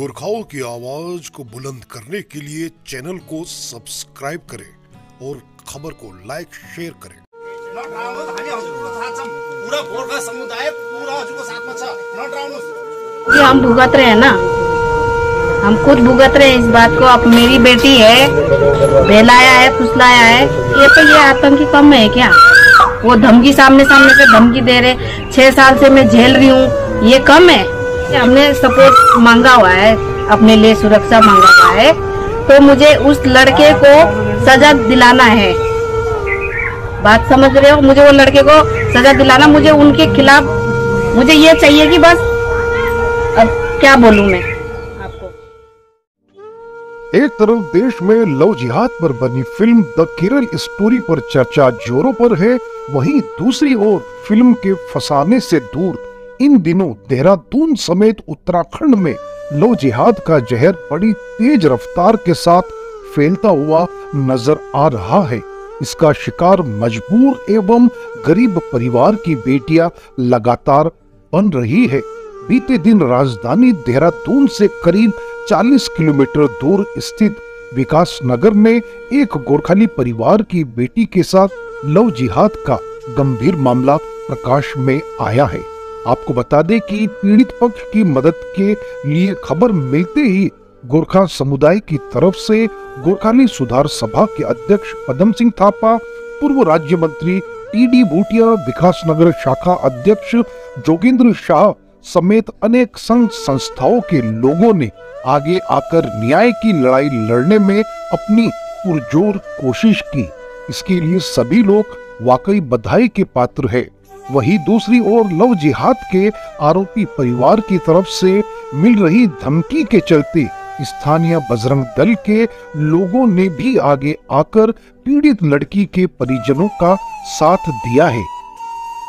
गोरखाओं की आवाज़ को बुलंद करने के लिए चैनल को सब्सक्राइब करें और खबर को लाइक शेयर करें। न डराउनुहोस् हामी हजुरको साथ छौँ पुरा गोर्खा समुदाय पुरा हजुरको साथमा छ न डराउनुहोस् कि हम भुगत रहे हैं ना? हम खुद भुगत रहे हैं इस बात को। अब मेरी बेटी है बहलाया है फुसलाया है। ये तो ये आतंकी कम है क्या? वो धमकी सामने सामने से धमकी दे रहे छह साल से मैं झेल रही हूँ। ये कम है? हमने सपोर्ट मांगा हुआ है, अपने लिए सुरक्षा मांगा हुआ है। तो मुझे उस लड़के को सजा दिलाना है। बात समझ रहे हो? मुझे वो लड़के को सजा दिलाना, मुझे उनके खिलाफ, मुझे ये चाहिए कि बस, अब क्या बोलूँ मैं आपको? एक तरफ़ देश में लव जिहाद पर बनी फ़िल्म द केरल स्टोरी पर चर्चा जोरों पर है, वहीं दूसरी ओर फ़िल्म के फसाने से दूर इन दिनों देहरादून समेत उत्तराखंड में लव जिहाद का जहर बड़ी तेज रफ्तार के साथ फैलता हुआ नज़र आ रहा है। इसका शिकार मजबूर एवं गरीब परिवार की बेटियाँ लगातार बन रही है। बीते दिन राजधानी देहरादून से करीब 40 किलोमीटर दूर स्थित विकास नगर में एक गोरखाली परिवार की बेटी के साथ लव जिहाद का गंभीर मामला प्रकाश में आया है। आपको बता दें कि पीड़ित पक्ष की मदद के लिए खबर मिलते ही गोरखा समुदाय की तरफ़ से गोरखाली सुधार सभा के अध्यक्ष पदम सिंह थापा, पूर्व राज्य मंत्री टी डी बूटिया, विकास नगर शाखा अध्यक्ष जोगेंद्र शाह समेत अनेक संघ संस्थाओं के लोगों ने आगे आकर न्याय की लड़ाई लड़ने में अपनी पुरजोर कोशिश की। इसके लिए सभी लोग वाकई बधाई के पात्र है। वही दूसरी ओर लव जिहाद के आरोपी परिवार की तरफ़ से मिल रही धमकी के चलते स्थानीय बजरंग दल के लोगों ने भी आगे आकर पीड़ित लड़की के परिजनों का साथ दिया है।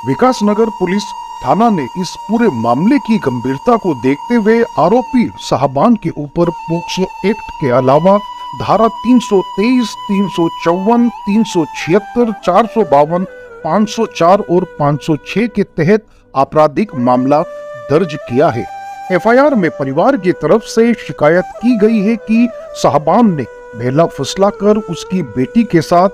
विकास नगर पुलिस थाना ने इस पूरे मामले की गंभीरता को देखते हुए आरोपी साहबान के ऊपर पोक्सो एक्ट के अलावा धारा 323, 354, 376, 452, 504 और 506 के तहत आपराधिक मामला दर्ज किया है। एफआईआर में परिवार की तरफ़ से शिकायत की गई है कि साहबान ने बेला फुसलाकर उसकी बेटी के साथ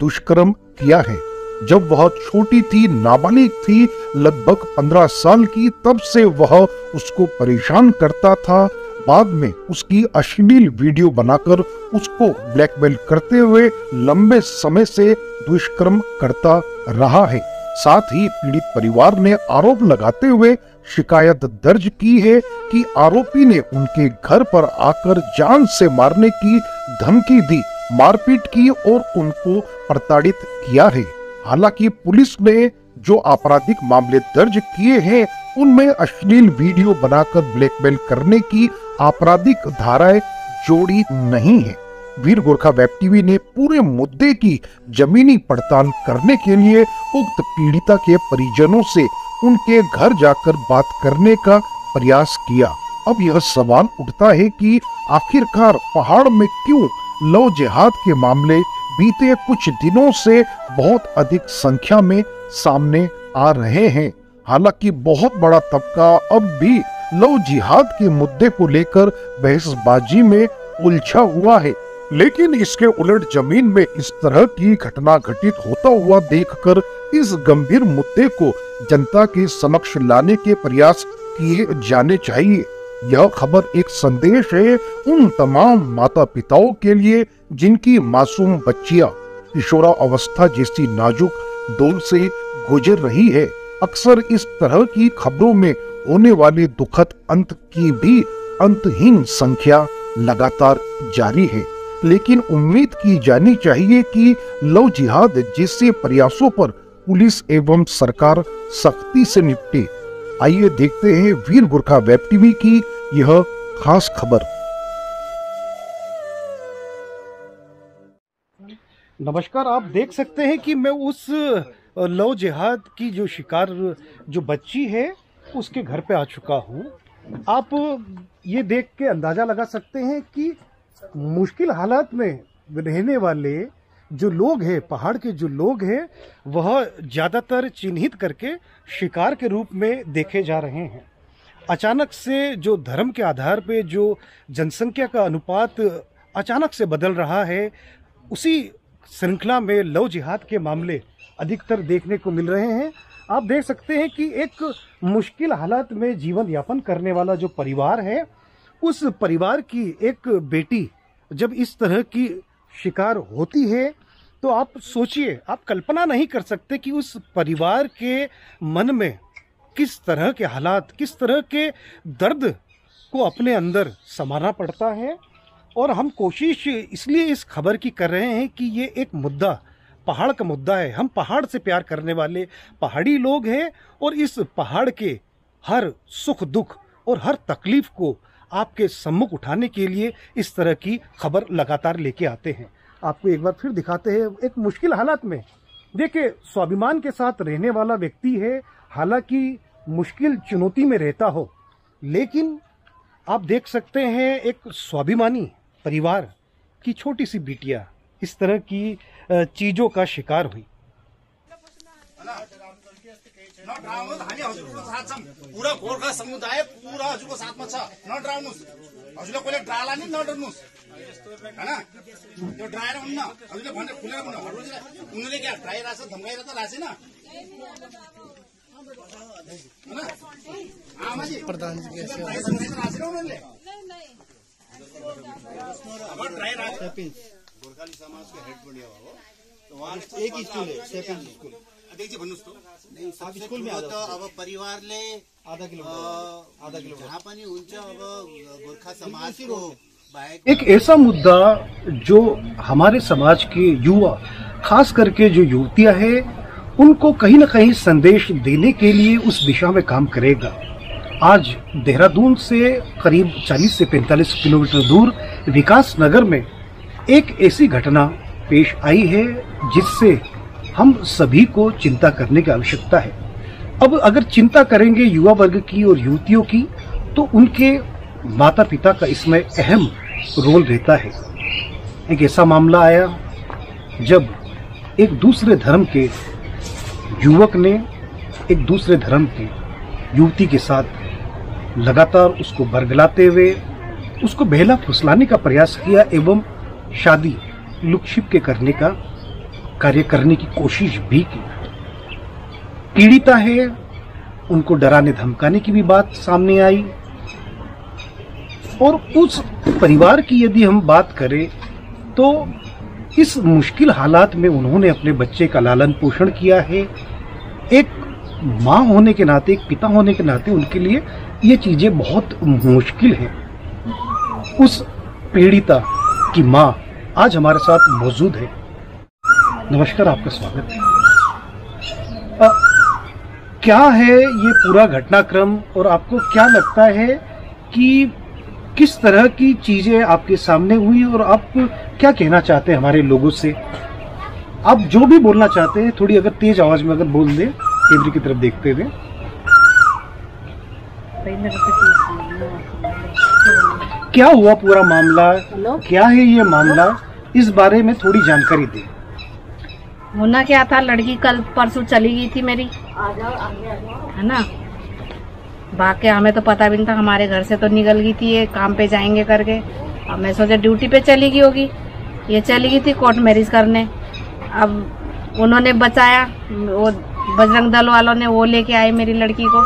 दुष्कर्म किया है। जब वह छोटी थी, नाबालिग थी, लगभग पंद्रह साल की, तब से वह उसको परेशान करता था। बाद में उसकी अश्लील वीडियो बनाकर उसको ब्लैकमेल करते हुए लंबे समय से दुष्कर्म करता रहा है। साथ ही पीड़ित परिवार ने आरोप लगाते हुए शिकायत दर्ज की है कि आरोपी ने उनके घर पर आकर जान से मारने की धमकी दी, मारपीट की और उनको प्रताड़ित किया है। हालाँकि पुलिस ने जो आपराधिक मामले दर्ज किए हैं, उनमें अश्लील वीडियो बनाकर ब्लैकमेल करने की आपराधिक धाराएँ जोड़ी नहीं है। वीर गोरखा वेब टीवी ने पूरे मुद्दे की जमीनी पड़ताल करने के लिए उक्त पीड़िता के परिजनों से उनके घर जाकर बात करने का प्रयास किया। अब यह सवाल उठता है कि आखिरकार पहाड़ में क्यों लव जिहाद के मामले बीते कुछ दिनों से बहुत अधिक संख्या में सामने आ रहे हैं। हालाँकि बहुत बड़ा तबका अब भी लव जिहाद के मुद्दे को लेकर बहसबाजी में उलझा हुआ है। लेकिन इसके उलट ज़मीन में इस तरह की घटना घटित होता हुआ देखकर इस गंभीर मुद्दे को जनता के समक्ष लाने के प्रयास किए जाने चाहिए। यह खबर एक संदेश है उन तमाम माता पिताओं के लिए जिनकी मासूम बच्चियाँ किशोरा अवस्था जैसी नाजुक दौर से गुजर रही है। अक्सर इस तरह की खबरों में होने वाले दुखद अंत की भी अंतहीन संख्या लगातार जारी है। लेकिन उम्मीद की जानी चाहिए कि लव जिहाद जैसे प्रयासों पर पुलिस एवं सरकार सख्ती से निपटे। आइए देखते हैं वीर गुरखा वेब टीवी की यह खास खबर। नमस्कार, आप देख सकते हैं कि मैं उस लव जिहाद की जो शिकार, जो बच्ची है, उसके घर पे आ चुका हूँ। आप ये देख के अंदाज़ा लगा सकते हैं कि मुश्किल हालात में रहने वाले जो लोग हैं, पहाड़ के जो लोग हैं, वह ज़्यादातर चिन्हित करके शिकार के रूप में देखे जा रहे हैं। अचानक से जो धर्म के आधार पे जो जनसंख्या का अनुपात अचानक से बदल रहा है, उसी श्रृंखला में लव जिहाद के मामले अधिकतर देखने को मिल रहे हैं। आप देख सकते हैं कि एक मुश्किल हालात में जीवन यापन करने वाला जो परिवार है उस परिवार की एक बेटी जब इस तरह की शिकार होती है तो आप सोचिए, आप कल्पना नहीं कर सकते कि उस परिवार के मन में किस तरह के हालात, किस तरह के दर्द को अपने अंदर समाना पड़ता है। और हम कोशिश इसलिए इस खबर की कर रहे हैं कि ये एक मुद्दा, पहाड़ का मुद्दा है। हम पहाड़ से प्यार करने वाले पहाड़ी लोग हैं और इस पहाड़ के हर सुख दुख और हर तकलीफ़ को आपके सम्मुख उठाने के लिए इस तरह की खबर लगातार लेके आते हैं। आपको एक बार फिर दिखाते हैं एक मुश्किल हालात में। देखिए, स्वाभिमान के साथ रहने वाला व्यक्ति है, हालाँकि मुश्किल चुनौती में रहता हो, लेकिन आप देख सकते हैं एक स्वाभिमानी परिवार की छोटी सी बिटिया इस तरह की चीज़ों का शिकार हुई। नडराउनुहोस् हामी हजुरको साथ छौँ। पुरा गोर्खा समुदाय पुरा हजुरको साथमा छ। नडराउनुहोस् हजुरले कहिले डराला नि नडर्नुहोस् होइन? त्यो डराएर हुन्न। हजुरले भने खुलेर हजुरले उनीहरूले क्या डराइरहेको छ धम्काइरहेको त रहेछ होइन उनीहरूले? गोर्खाली समाजको हेड पनि हो। तो वहाँ एक स्कुल है सेकेन्ड स्कुल। भन्नुहोस् त। स्कुल अब परिवारले आधा किलोमिटर आधा किलोमिटर जहाँ पनि हुन्छ अब गोर्खा समाजको बाहेक एक ऐसा मुद्दा जो हमारे समाज के युवा खास करके जो युवतियाँ हैं उनको कहीं ना कहीं संदेश देने के लिए उस दिशा में काम करेगा। आज देहरादून से करीब 40 से 45 किलोमीटर दूर विकास नगर में एक ऐसी घटना पेश आई है जिससे हम सभी को चिंता करने की आवश्यकता है। अब अगर चिंता करेंगे युवा वर्ग की और युवतियों की तो उनके माता पिता का इसमें अहम रोल रहता है। एक ऐसा मामला आया, जब एक दूसरे धर्म के युवक ने एक दूसरे धर्म के युवती के साथ लगातार उसको बरगलाते हुए उसको बहला फुसलाने का प्रयास किया एवं शादी लुकछिप के करने का कार्य करने की कोशिश भी की। पीड़िता है, उनको डराने धमकाने की भी बात सामने आई। और उस परिवार की यदि हम बात करें तो इस मुश्किल हालात में उन्होंने अपने बच्चे का लालन पोषण किया है। एक माँ होने के नाते, एक पिता होने के नाते उनके लिए ये चीज़ें बहुत मुश्किल है। उस पीड़िता की माँ आज हमारे साथ मौजूद है। नमस्कार आपका स्वागत है। क्या है ये पूरा घटनाक्रम और आपको क्या लगता है कि किस तरह की चीज़ें आपके सामने हुई और आप क्या कहना चाहते हैं हमारे लोगों से? आप जो भी बोलना चाहते हैं थोड़ी अगर तेज आवाज़ में अगर बोल दें केंद्र की तरफ़ देखते हुए। क्या हुआ पूरा मामला? क्या है ये मामला? इस बारे में थोड़ी जानकारी दें। होना क्या था? लड़की कल परसों चली गई थी मेरी। है ना? बाकी हमें तो पता भी नहीं था हमारे घर से तो निकल गई थी ये काम पे जाएँगे करके। अब मैं सोचा ड्यूटी पे चली गई होगी। ये चली गई थी कोर्ट मैरिज करने। अब उन्होंने बचाया वो बजरंग दल वालों ने वो लेके आए मेरी लड़की को।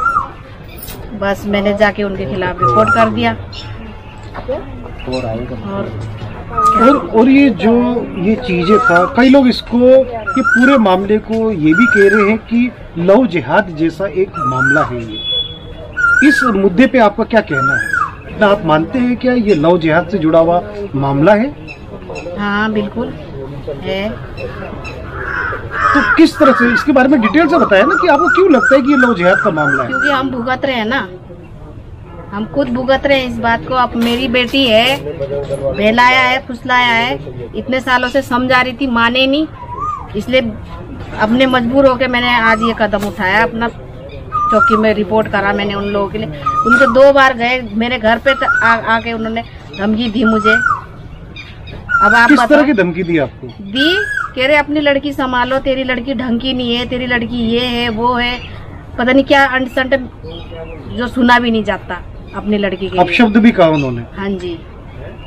बस मैंने जाके उनके खिलाफ रिपोर्ट कर दिया। और और और ये जो ये चीज़ें था कई लोग इसको ये पूरे मामले को ये भी कह रहे हैं कि लव जिहाद जैसा एक मामला है ये। इस मुद्दे पे आपका क्या कहना है? क्या आप मानते हैं क्या ये लव जिहाद से जुड़ा हुआ मामला है? हाँ बिल्कुल है। तो किस तरह से इसके बारे में डिटेल से बताया ना कि आपको क्यों लगता है कि ये लव जिहाद का मामला है? क्योंकि हम भुगत रहे हैं ना। हम खुद भुगत रहे हैं इस बात को। अब मेरी बेटी है बहलाया है फुसलाया है। इतने सालों से समझा रही थी माने नहीं। इसलिए अपने मजबूर होके मैंने आज ये कदम उठाया अपना चौकी में रिपोर्ट करा मैंने उन लोगों के लिए। उनके दो बार गए मेरे घर पे त- आके उन्होंने धमकी दी मुझे। अब आप किस तरह की धमकी दी आपको? दी कह रहे अपनी लड़की संभालो तेरी लड़की ढंकी नहीं है तेरी लड़की ये है वो है। पता नहीं क्या अंट संट जो सुना भी नहीं जाता। अपनी लड़के के अपशब्द भी कहा उन्होंने। हाँ जी।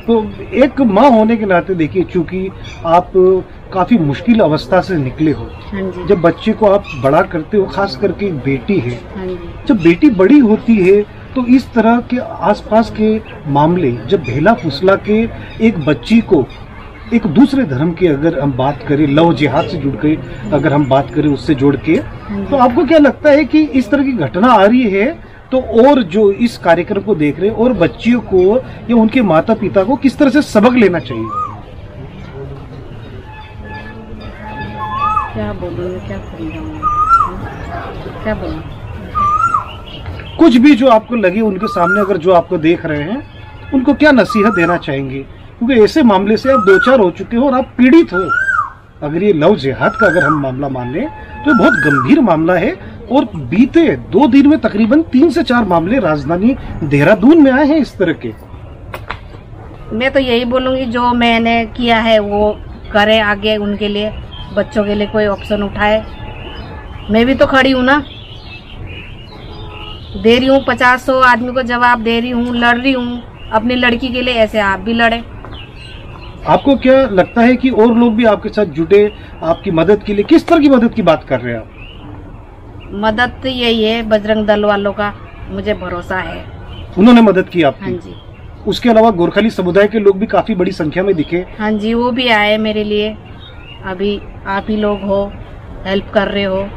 तो एक माँ होने के नाते देखिए चूँकि आप काफ़ी मुश्किल अवस्था से निकले हो हाँ जब बच्चे को आप बड़ा करते हो खास करके एक बेटी है हाँ जब बेटी बड़ी होती है तो इस तरह के आसपास के मामले जब भेला फुसला के एक बच्ची को एक दूसरे धर्म की अगर हम बात करें लव जिहाद से जुड़ के अगर हम बात करें उससे जोड़ के तो आपको क्या लगता है कि इस तरह की घटना आ रही है? तो और जो इस कार्यक्रम को देख रहे और बच्चियों को या उनके माता पिता को किस तरह से सबक लेना चाहिए? क्या बोलूँ क्या समझाऊँ क्या बोलूँ कुछ भी जो आपको लगे उनके सामने अगर जो आपको देख रहे हैं उनको क्या नसीहत देना चाहेंगे? क्योंकि ऐसे मामले से आप दो चार हो चुके हो और आप पीड़ित हो। अगर ये लव जिहाद का अगर हम मामला मान लें तो बहुत गंभीर मामला है। और बीते दो दिन में तकरीबन तीन से चार मामले राजधानी देहरादून में आए हैं इस तरह के। मैं तो यही बोलूँगी जो मैंने किया है वो करे आगे उनके लिए बच्चों के लिए कोई ऑप्शन उठाए। मैं भी तो खड़ी हूँ ना। दे रही हूँ पचास सौ आदमी को जवाब दे रही हूँ लड़ रही हूँ अपनी लड़की के लिए ऐसे आप भी लड़े। आपको क्या लगता है कि और लोग भी आपके साथ जुटे आपकी मदद के लिए किस तरह की मदद की बात कर रहे हैं आप? मदद तो यही है बजरंग दल वालों का मुझे भरोसा है। उन्होंने मदद की आपकी। हाँ जी। उसके अलावा गोरखली समुदाय के लोग भी काफ़ी बड़ी संख्या में दिखे। हाँ जी वो भी आए मेरे लिए। अभी आप ही लोग हो हेल्प कर रहे हो।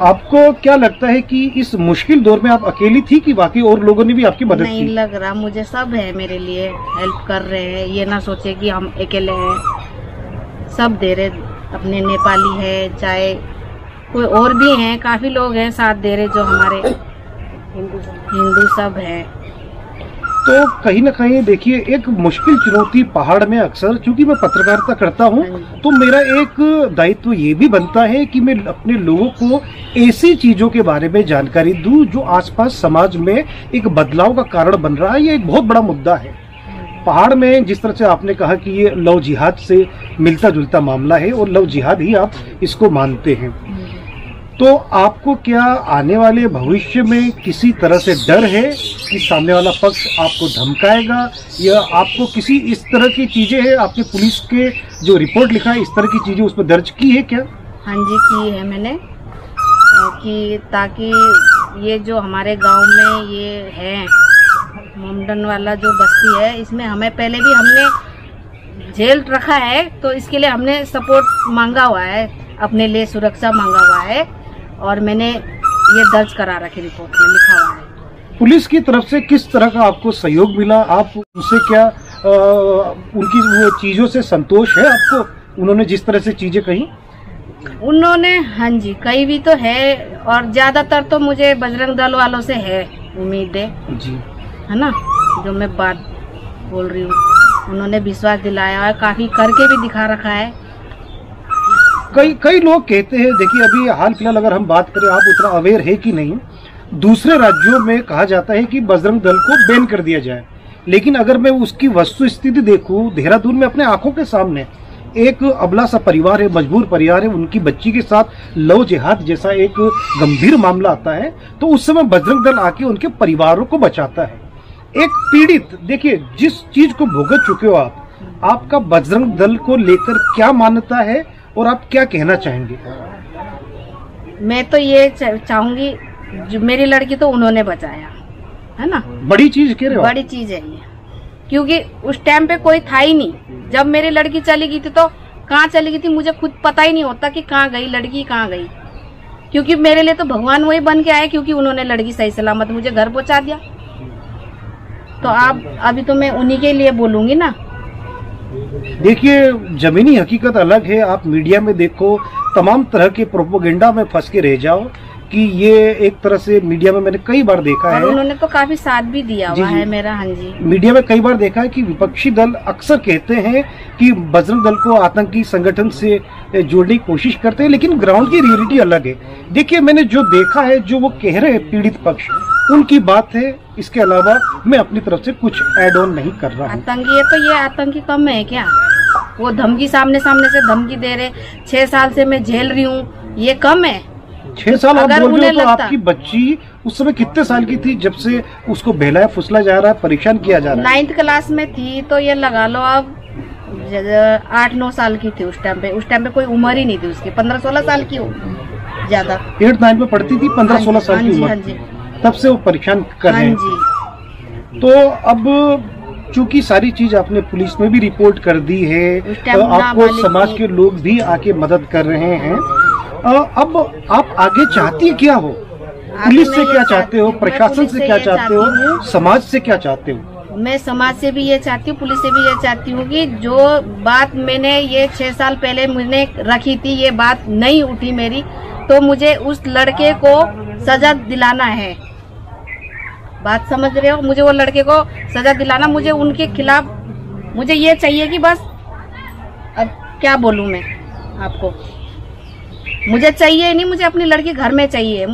आपको क्या लगता है कि इस मुश्किल दौर में आप अकेली थी कि बाकी और लोगों ने भी आपकी मदद नहीं की? लग रहा मुझे सब है मेरे लिए हेल्प कर रहे हैं। ये ना सोचे कि हम अकेले हैं। सब दे रहे अपने नेपाली है चाहे कोई और भी हैं काफ़ी लोग हैं साथ दे रहे जो हमारे हिंदू सब हैं। तो कहीं ना कहीं देखिए एक मुश्किल चुनौती पहाड़ में अक्सर क्योंकि मैं पत्रकारिता करता हूँ तो मेरा एक दायित्व ये भी बनता है कि मैं अपने लोगों को ऐसी चीज़ों के बारे में जानकारी दूँ जो आसपास समाज में एक बदलाव का कारण बन रहा है ये एक बहुत बड़ा मुद्दा है। पहाड़ में जिस तरह से आपने कहा कि ये लव जिहाद से मिलता जुलता मामला है और लव जिहाद ही आप इसको मानते हैं। तो आपको क्या आने वाले भविष्य में किसी तरह से डर है कि सामने वाला पक्ष आपको धमकाएगा? या आपको किसी इस तरह की चीज़ें हैं? आपने पुलिस के जो रिपोर्ट लिखा है, इस तरह की चीज़ें उस पर दर्ज की है क्या? हाँ जी, की है मैंने। कि ताकि ये जो हमारे गाँव में ये है, मोमडन वाला जो बस्ती है, इसमें हमें पहले भी हमने जेल रखा है तो इसके लिए हमने सपोर्ट मांगा हुआ है, अपने लिए सुरक्षा मांगा हुआ है। और मैंने ये दर्ज करा रखी रिपोर्ट में लिखा हुआ है। पुलिस की तरफ़ से किस तरह का आपको सहयोग मिला? आप उनसे क्या आ, उनकी वो चीज़ों से संतोष है आपको? उन्होंने जिस तरह से चीज़ें कही? उन्होंने हाँ जी कई भी तो है और ज़्यादातर तो मुझे बजरंग दल वालों से है उम्मीदें जी। है ना? जो मैं बात बोल रही हूँ उन्होंने विश्वास दिलाया और काफ़ी करके भी दिखा रखा है। कई कई लोग कहते हैं, देखिए, अभी हाल फ़िलहाल अगर हम बात करें, आप उतना अवेयर है कि नहीं? दूसरे राज्यों में कहा जाता है कि बजरंग दल को बैन कर दिया जाए। लेकिन अगर मैं उसकी वस्तु स्थिति देखूँ, देहरादून में अपने आँखों के सामने, एक अबला सा परिवार है, मजबूर परिवार है, उनकी बच्ची के साथ लव जिहाद जैसा एक गंभीर मामला आता है तो उस समय बजरंग दल आके उनके परिवारों को बचाता है। एक पीड़ित, देखिए, जिस चीज़ को भुगत चुके हो आप, आपका बजरंग दल को लेकर क्या मान्यता है? और आप क्या कहना चाहेंगे? मैं तो ये चाहूँगी जो मेरी लड़की तो उन्होंने बचाया है ना? बड़ी चीज़ कह रहे हो बड़ी चीज़ है ये। क्योंकि उस टाइम पे कोई था ही नहीं। जब मेरी लड़की चली गई थी तो कहाँ चली गई थी मुझे खुद पता ही नहीं होता कि कहाँ गई लड़की कहाँ गई। क्योंकि मेरे लिए तो भगवान वही बन के आए क्योंकि उन्होंने लड़की सही सलामत मुझे घर पहुँचा दिया। तो आप अभी तो मैं उन्हीं के लिए बोलूँगी ना देखिए, जमीनी हकीकत अलग है। आप मीडिया में देखो, तमाम तरह के प्रोपोगेंडा में फंस के रह जाओ। कि ये एक तरह से मीडिया में मैंने कई बार देखा और है। उन्होंने तो काफ़ी साथ भी दिया हुआ है मेरा हाँ जी। मीडिया में कई बार देखा है कि विपक्षी दल अक्सर कहते हैं कि बजरंग दल को आतंकी संगठन से जोड़ने की कोशिश करते हैं लेकिन ग्राउंड की रियलिटी अलग है। देखिए मैंने जो देखा है जो वो कह रहे हैं पीड़ित पक्ष उनकी बात है। इसके अलावा मैं अपनी तरफ़ से कुछ एड ऑन नहीं कर रहा आतंकी है तो ये आतंकी कम है क्या? वो धमकी सामने सामने से धमकी दे रहे छह साल से मैं झेल रही हूँ। ये कम है? छह साल आप बोल रहे हो तो आपकी बच्ची उस समय कितने साल की थी जब से उसको बहलाया फुसला जा रहा है परेशान किया जा रहा है? नाइन्थ क्लास में थी तो ये लगा लो अब आठ नौ साल की थी उस टाइम पे। उस टाइम पे कोई उम्र ही नहीं थी उसकी। पंद्रह सोलह साल की ज़्यादा। एट नाइन में पढ़ती थी पंद्रह हाँ सोलह साल हाँ की उम्र। हाँ तब से वो परेशान कर रहे हैं। तो अब चूँकि सारी चीज़ आपने पुलिस में भी रिपोर्ट कर दी है तो आपको समाज के लोग भी आके मदद कर रहे हैं। अब आप आगे चाहती क्या हो? पुलिस से क्या चाहते हो? प्रशासन से क्या चाहते हो? समाज से क्या चाहते हो? मैं समाज से भी ये चाहती हूँ पुलिस से भी ये चाहती हूँ कि जो बात मैंने ये छह साल पहले मैंने रखी थी ये बात नहीं उठी मेरी तो मुझे उस लड़के को सजा दिलाना है। बात समझ रहे हो? मुझे वो लड़के को सजा दिलाना मुझे उनके खिलाफ मुझे ये चाहिए कि बस अब क्या बोलूँ मैं आपको? मुझे चाहिए नहीं, मुझे अपनी लड़की घर में चाहिए।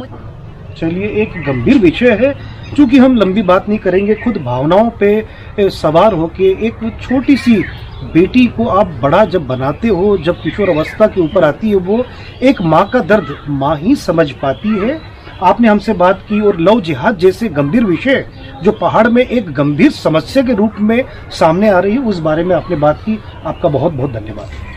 चलिए, एक गंभीर विषय है। क्योंकि हम लंबी बात नहीं करेंगे, खुद भावनाओं पे सवार होके एक छोटी सी बेटी को आप बड़ा जब बनाते हो, जब किशोर अवस्था के ऊपर आती है, वो एक माँ का दर्द माँ ही समझ पाती है। आपने हमसे बात की और लव जिहाद जैसे गंभीर विषय, जो पहाड़ में एक गंभीर समस्या के रूप में सामने आ रही है, उस बारे में आपने बात की। आपका बहुत बहुत धन्यवाद।